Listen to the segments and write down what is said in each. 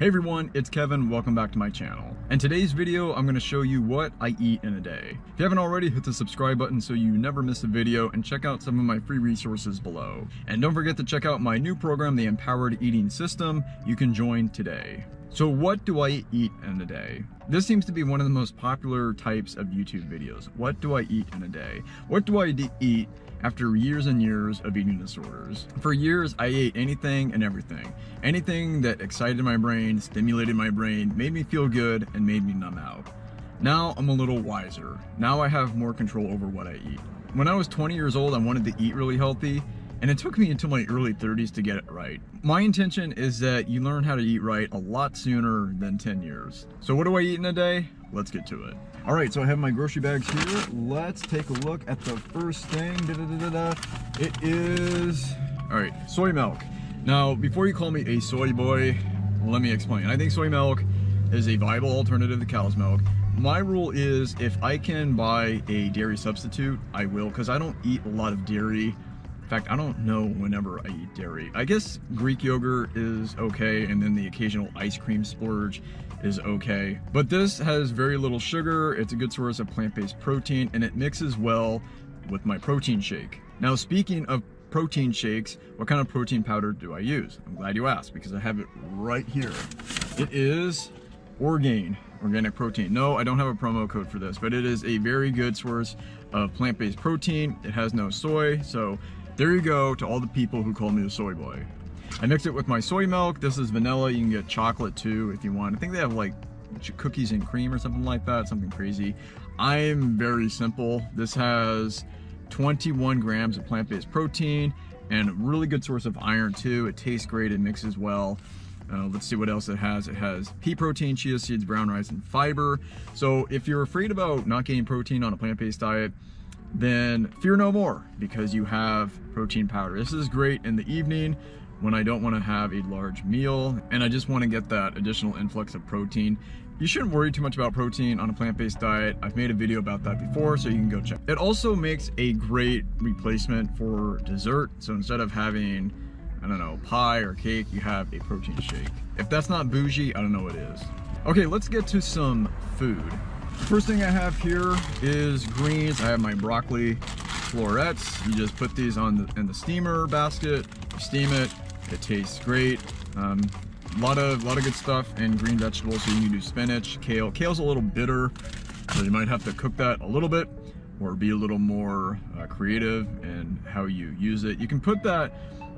Hey everyone, it's Kevin, welcome back to my channel. In today's video, I'm gonna show you what I eat in a day. If you haven't already, hit the subscribe button so you never miss a video and check out some of my free resources below. And don't forget to check out my new program, The Empowered Eating System. You can join today. So what do I eat in a day? This seems to be one of the most popular types of YouTube videos. What do I eat in a day? What do I eat after years and years of eating disorders. For years, I ate anything and everything. Anything that excited my brain, stimulated my brain, made me feel good, and made me numb out. Now I'm a little wiser. Now I have more control over what I eat. When I was 20 years old, I wanted to eat really healthy, and it took me until my early 30s to get it right. My intention is that you learn how to eat right a lot sooner than 10 years. So what do I eat in a day? Let's get to it. All right, so I have my grocery bags here. Let's take a look at the first thing. Da -da -da it is, all right, soy milk. Now, before you call me a soy boy, let me explain. I think soy milk is a viable alternative to cow's milk. My rule is if I can buy a dairy substitute, I will, because I don't eat a lot of dairy In fact, I don't know whenever I eat dairy. I guess Greek yogurt is okay, and then the occasional ice cream splurge is okay. But this has very little sugar, it's a good source of plant-based protein, and it mixes well with my protein shake. Now, speaking of protein shakes, what kind of protein powder do I use? I'm glad you asked because I have it right here. It is Orgain organic protein. No, I don't have a promo code for this, but it is a very good source of plant-based protein. It has no soy, so there you go to all the people who call me a soy boy. I mix it with my soy milk. This is vanilla. You can get chocolate too if you want. I think they have like cookies and cream or something like that, something crazy. I'm very simple. This has 21 grams of plant-based protein and a really good source of iron too. It tastes great, it mixes well. Uh, let's see what else it has. It has pea protein, chia seeds, brown rice, and fiber. So if you're afraid about not getting protein on a plant-based diet, then fear no more because you have protein powder. This is great in the evening when I don't want to have a large meal and I just want to get that additional influx of protein. You shouldn't worry too much about protein on a plant-based diet. I've made a video about that before, so you can go check. It also makes a great replacement for dessert. So instead of having, I don't know, pie or cake, you have a protein shake. If that's not bougie, I don't know what is. Okay, let's get to some food. First thing I have here is greens. I have my broccoli florets. You just put these on the, in the steamer basket, steam it, it tastes great. Um, a lot of, lot of good stuff and green vegetables. So you can do spinach, kale. Kale's a little bitter, so you might have to cook that a little bit or be a little more uh, creative in how you use it. You can put that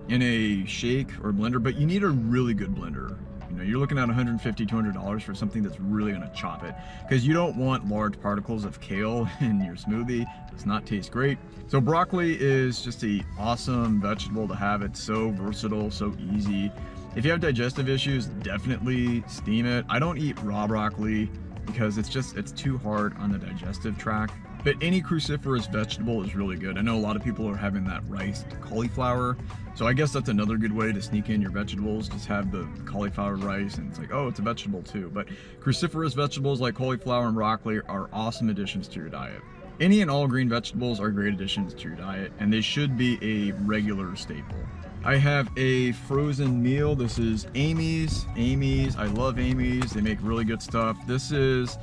in a shake or blender, but you need a really good blender. You know, you're looking at 150 $200 for something that's really gonna chop it because you don't want large particles of kale in your smoothie. It does not taste great. So broccoli is just a awesome vegetable to have. It's so versatile, so easy. If you have digestive issues, definitely steam it. I don't eat raw broccoli because it's just, it's too hard on the digestive tract. But any cruciferous vegetable is really good. I know a lot of people are having that rice cauliflower. So I guess that's another good way to sneak in your vegetables. Just have the cauliflower rice and it's like, oh, it's a vegetable too. But cruciferous vegetables like cauliflower and broccoli are awesome additions to your diet. Any and all green vegetables are great additions to your diet and they should be a regular staple. I have a frozen meal. This is Amy's. Amy's, I love Amy's. They make really good stuff. This is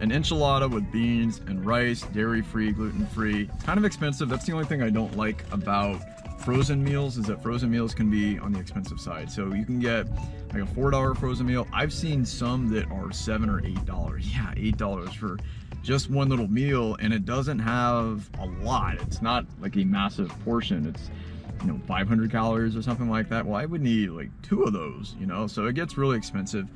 an enchilada with beans and rice, dairy-free, gluten-free. Kind of expensive. That's the only thing I don't like about frozen meals is that frozen meals can be on the expensive side. So you can get like a $4 frozen meal. I've seen some that are seven or $8. Yeah, $8 for just one little meal and it doesn't have a lot. It's not like a massive portion. It's you know 500 calories or something like that well i would need like two of those you know so it gets really expensive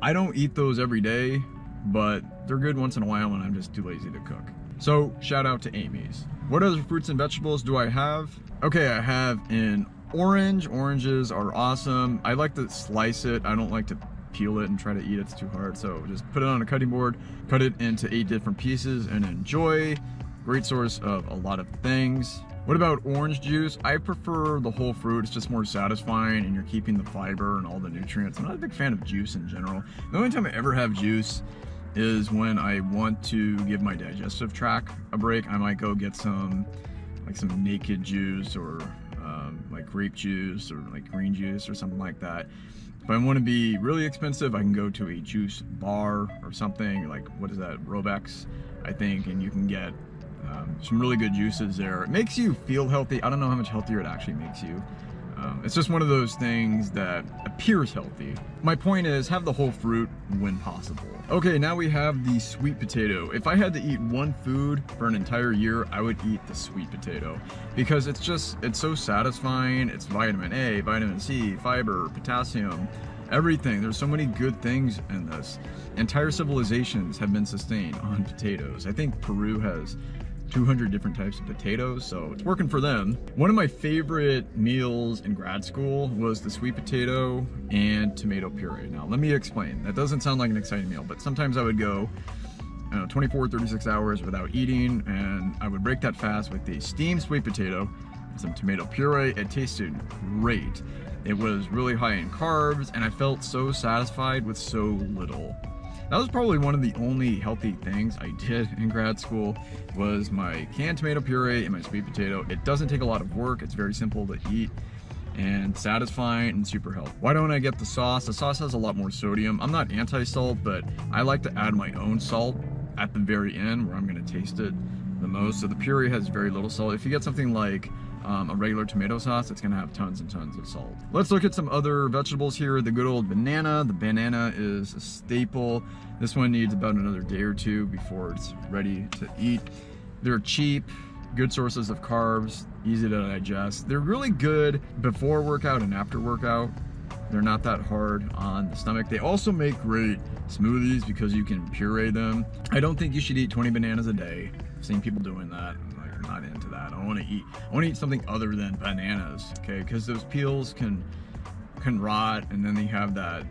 i don't eat those every day but they're good once in a while when I'm just too lazy to cook. So shout out to Amy's. What other fruits and vegetables do I have? Okay, I have an orange. Oranges are awesome. I like to slice it. I don't like to peel it and try to eat it. It's too hard. So just put it on a cutting board, cut it into eight different pieces and enjoy. Great source of a lot of things. What about orange juice? I prefer the whole fruit. It's just more satisfying and you're keeping the fiber and all the nutrients. I'm not a big fan of juice in general. The only time I ever have juice is when I want to give my digestive tract a break. I might go get some like some naked juice or um, like grape juice or like green juice or something like that. If I want to be really expensive, I can go to a juice bar or something like, what is that, Robeks, I think, and you can get um, some really good juices there. It makes you feel healthy. I don't know how much healthier it actually makes you. Um, it's just one of those things that appears healthy. My point is have the whole fruit when possible. Okay, now we have the sweet potato. If I had to eat one food for an entire year, I would eat the sweet potato because it's just, it's so satisfying. It's vitamin A, vitamin C, fiber, potassium, everything. There's so many good things in this. Entire civilizations have been sustained on potatoes. I think Peru has 200 different types of potatoes, so it's working for them. One of my favorite meals in grad school was the sweet potato and tomato puree. Now, let me explain. That doesn't sound like an exciting meal, but sometimes I would go know, 24, 36 hours without eating, and I would break that fast with a steamed sweet potato and some tomato puree. It tasted great. It was really high in carbs, and I felt so satisfied with so little. That was probably one of the only healthy things I did in grad school was my canned tomato puree and my sweet potato. It doesn't take a lot of work. It's very simple to eat and satisfying and super healthy. Why don't I get the sauce? The sauce has a lot more sodium. I'm not anti-salt, but I like to add my own salt at the very end where I'm gonna taste it the most. So the puree has very little salt. If you get something like um, a regular tomato sauce, it's gonna have tons and tons of salt. Let's look at some other vegetables here. The good old banana. The banana is a staple. This one needs about another day or two before it's ready to eat. They're cheap, good sources of carbs, easy to digest. They're really good before workout and after workout. They're not that hard on the stomach. They also make great smoothies because you can puree them. I don't think you should eat 20 bananas a day. I've seen people doing that. Not into that. I want to eat. I want to eat something other than bananas. Okay, because those peels can can rot, and then they have that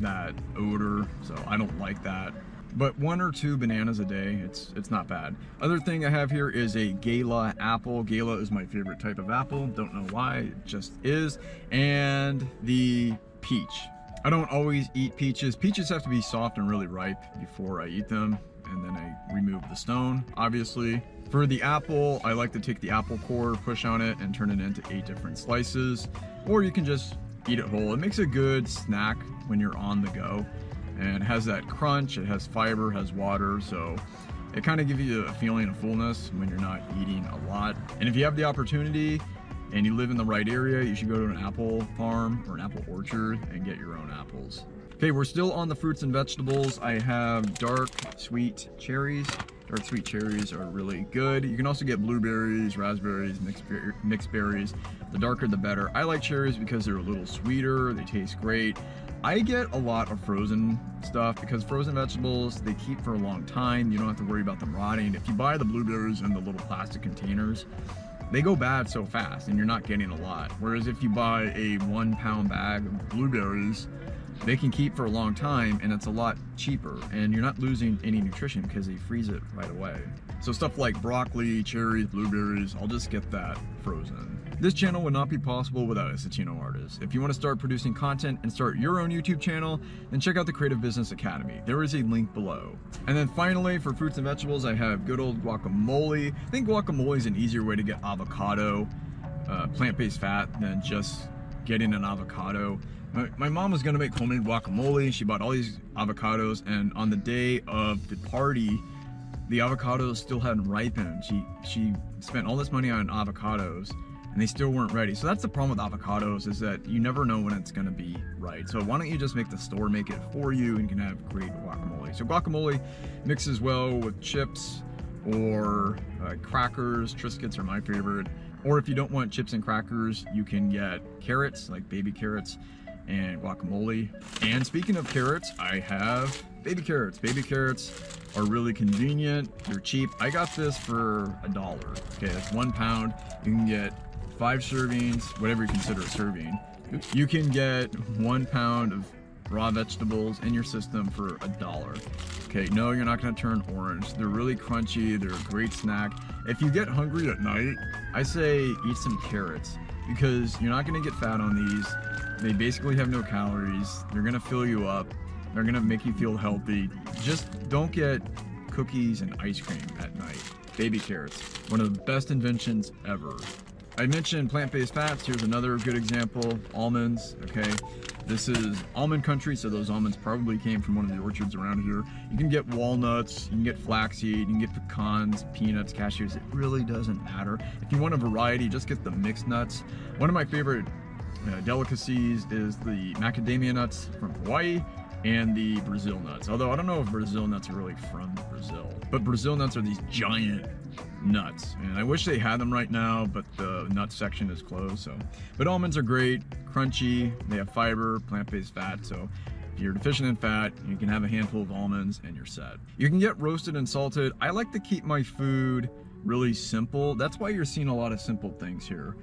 that odor. So I don't like that. But one or two bananas a day, it's it's not bad. Other thing I have here is a Gala apple. Gala is my favorite type of apple. Don't know why, it just is. And the peach. I don't always eat peaches. Peaches have to be soft and really ripe before I eat them. And then I remove the stone, obviously. For the apple, I like to take the apple core, push on it, and turn it into eight different slices. Or you can just eat it whole. It makes a good snack when you're on the go. And it has that crunch, it has fiber, has water, so it kind of gives you a feeling of fullness when you're not eating a lot. And if you have the opportunity, and you live in the right area, you should go to an apple farm or an apple orchard and get your own apples. Okay, we're still on the fruits and vegetables. I have dark sweet cherries. Dark sweet cherries are really good. You can also get blueberries, raspberries, mixed, mixed berries. The darker the better. I like cherries because they're a little sweeter, they taste great. I get a lot of frozen stuff because frozen vegetables, they keep for a long time. You don't have to worry about them rotting. If you buy the blueberries in the little plastic containers, they go bad so fast and you're not getting a lot. Whereas if you buy a one pound bag of blueberries, they can keep for a long time and it's a lot cheaper and you're not losing any nutrition because they freeze it right away. So stuff like broccoli, cherries, blueberries, I'll just get that frozen. This channel would not be possible without a Satino artist. If you want to start producing content and start your own YouTube channel, then check out the Creative Business Academy. There is a link below. And then finally, for fruits and vegetables, I have good old guacamole. I think guacamole is an easier way to get avocado, uh, plant-based fat, than just getting an avocado. My, my mom was gonna make homemade guacamole. She bought all these avocados, and on the day of the party, the avocados still hadn't ripened. She she spent all this money on avocados and they still weren't ready. So that's the problem with avocados is that you never know when it's gonna be right. So why don't you just make the store make it for you and you can have great guacamole. So guacamole mixes well with chips or uh, crackers. Triscuits are my favorite. Or if you don't want chips and crackers, you can get carrots, like baby carrots and guacamole. And speaking of carrots, I have baby carrots. Baby carrots are really convenient. They're cheap. I got this for a dollar. Okay, that's one pound. You can get five servings, whatever you consider a serving, you can get one pound of raw vegetables in your system for a dollar. Okay, no, you're not gonna turn orange. They're really crunchy, they're a great snack. If you get hungry at night, I say eat some carrots because you're not gonna get fat on these. They basically have no calories. They're gonna fill you up. They're gonna make you feel healthy. Just don't get cookies and ice cream at night. Baby carrots, one of the best inventions ever. I mentioned plant-based fats. Here's another good example, almonds, okay? This is almond country, so those almonds probably came from one of the orchards around here. You can get walnuts, you can get flaxseed, you can get pecans, peanuts, cashews. It really doesn't matter. If you want a variety, just get the mixed nuts. One of my favorite uh, delicacies is the macadamia nuts from Hawaii and the Brazil nuts. Although I don't know if Brazil nuts are really from Brazil, but Brazil nuts are these giant nuts. And I wish they had them right now, but the nut section is closed. So, but almonds are great, crunchy. They have fiber, plant-based fat. So if you're deficient in fat, you can have a handful of almonds and you're set. You can get roasted and salted. I like to keep my food really simple. That's why you're seeing a lot of simple things here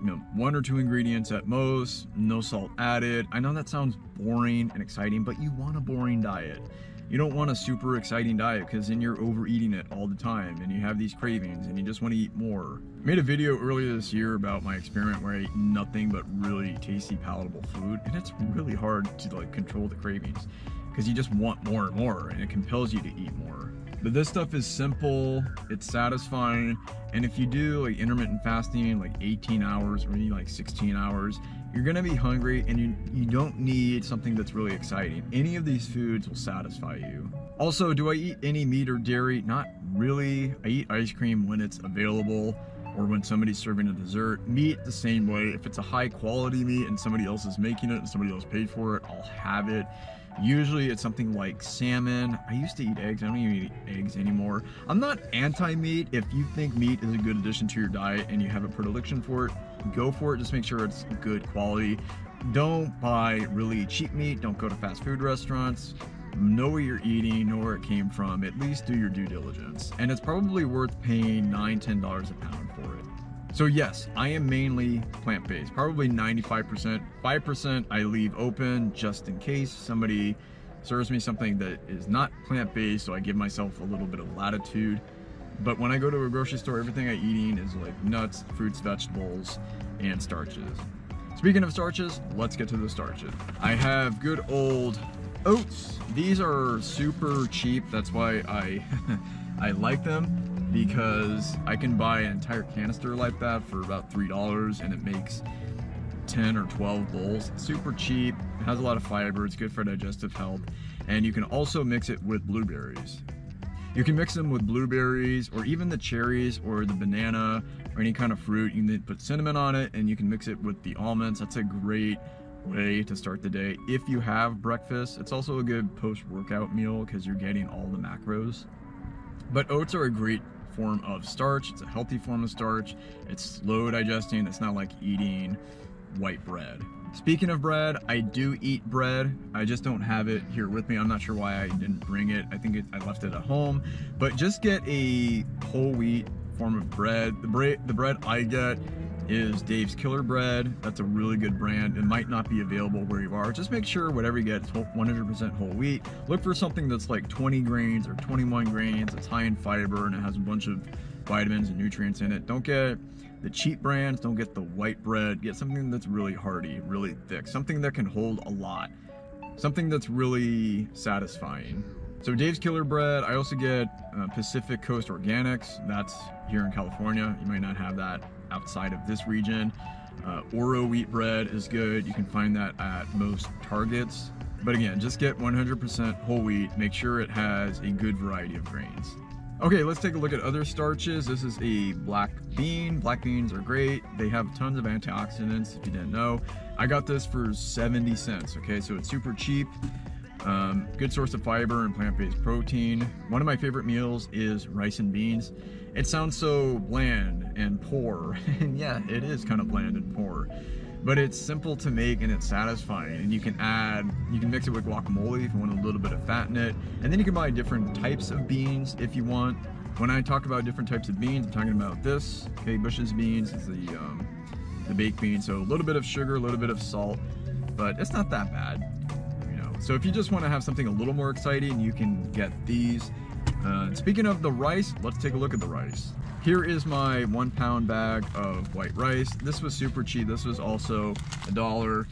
you know, one or two ingredients at most, no salt added. I know that sounds boring and exciting, but you want a boring diet. You don't want a super exciting diet because then you're overeating it all the time and you have these cravings and you just want to eat more. I made a video earlier this year about my experiment where I ate nothing but really tasty, palatable food, and it's really hard to like control the cravings because you just want more and more and it compels you to eat more. But this stuff is simple, it's satisfying, and if you do like intermittent fasting, like 18 hours or maybe like 16 hours, you're gonna be hungry and you, you don't need something that's really exciting. Any of these foods will satisfy you. Also, do I eat any meat or dairy? Not really. I eat ice cream when it's available or when somebody's serving a dessert. Meat the same way. If it's a high quality meat and somebody else is making it and somebody else paid for it, I'll have it. Usually it's something like salmon. I used to eat eggs. I don't even eat eggs anymore. I'm not anti-meat. If you think meat is a good addition to your diet and you have a predilection for it, go for it. Just make sure it's good quality. Don't buy really cheap meat. Don't go to fast food restaurants. Know what you're eating, know where it came from. At least do your due diligence. And it's probably worth paying $9, $10 a pound for it. So yes, I am mainly plant-based, probably 95%. 5% I leave open just in case somebody serves me something that is not plant-based, so I give myself a little bit of latitude. But when I go to a grocery store, everything I eating is like nuts, fruits, vegetables, and starches. Speaking of starches, let's get to the starches. I have good old oats. These are super cheap, that's why I, I like them because I can buy an entire canister like that for about $3 and it makes 10 or 12 bowls. super cheap, has a lot of fiber, it's good for digestive health, and you can also mix it with blueberries. You can mix them with blueberries or even the cherries or the banana or any kind of fruit. You can put cinnamon on it and you can mix it with the almonds. That's a great way to start the day. If you have breakfast, it's also a good post-workout meal because you're getting all the macros. But oats are a great form of starch. It's a healthy form of starch. It's slow digesting. It's not like eating white bread. Speaking of bread, I do eat bread. I just don't have it here with me. I'm not sure why I didn't bring it. I think it, I left it at home. But just get a whole wheat form of bread. The bread, the bread I get is Dave's Killer Bread. That's a really good brand. It might not be available where you are. Just make sure whatever you get is 100% whole wheat. Look for something that's like 20 grains or 21 grains. It's high in fiber and it has a bunch of vitamins and nutrients in it. Don't get the cheap brands. Don't get the white bread. Get something that's really hearty, really thick. Something that can hold a lot. Something that's really satisfying. So Dave's Killer Bread, I also get uh, Pacific Coast Organics. That's here in California. You might not have that outside of this region. Uh, Oroweat bread is good. You can find that at most Targets. But again, just get 100% whole wheat. Make sure it has a good variety of grains. Okay, let's take a look at other starches. This is a black bean. Black beans are great. They have tons of antioxidants, if you didn't know. I got this for 70 cents, okay? So it's super cheap. Um, good source of fiber and plant-based protein. One of my favorite meals is rice and beans. It sounds so bland and poor, and yeah, it is kind of bland and poor. But it's simple to make and it's satisfying. And you can add, you can mix it with guacamole if you want a little bit of fat in it. And then you can buy different types of beans if you want. When I talk about different types of beans, I'm talking about this, okay, Bush's beans, is the, um, the baked bean. So a little bit of sugar, a little bit of salt, but it's not that bad. So if you just want to have something a little more exciting, you can get these. Uh, speaking of the rice, let's take a look at the rice. Here is my one pound bag of white rice. This was super cheap. This was also a dollar.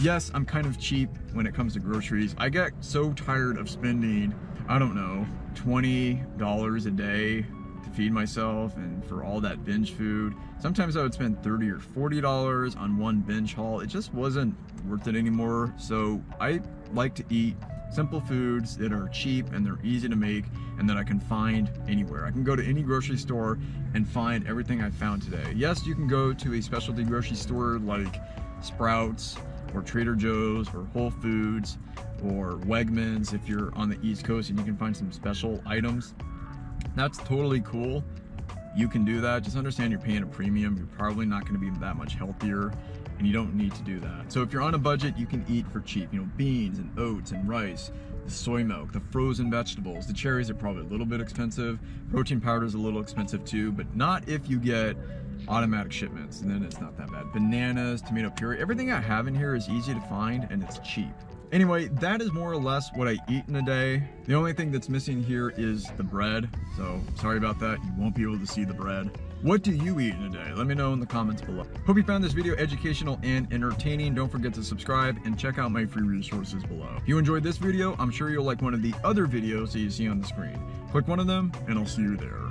Yes, I'm kind of cheap when it comes to groceries. I get so tired of spending, I don't know, $20 a day to feed myself and for all that binge food. Sometimes I would spend 30 or 40 dollars on one binge haul. It just wasn't worth it anymore. So I like to eat simple foods that are cheap and they're easy to make and that I can find anywhere. I can go to any grocery store and find everything I found today. Yes, you can go to a specialty grocery store like Sprouts or Trader Joe's or Whole Foods or Wegmans if you're on the East Coast and you can find some special items. That's totally cool. You can do that. Just understand you're paying a premium. You're probably not going to be that much healthier and you don't need to do that. So if you're on a budget, you can eat for cheap. You know, beans and oats and rice, the soy milk, the frozen vegetables. The cherries are probably a little bit expensive. Protein powder is a little expensive too, but not if you get automatic shipments, and then it's not that bad. Bananas, tomato puree, everything I have in here is easy to find and it's cheap. Anyway, that is more or less what I eat in a day. The only thing that's missing here is the bread. So sorry about that. You won't be able to see the bread. What do you eat in a day? Let me know in the comments below. Hope you found this video educational and entertaining. Don't forget to subscribe and check out my free resources below. If you enjoyed this video, I'm sure you'll like one of the other videos that you see on the screen. Click one of them and I'll see you there.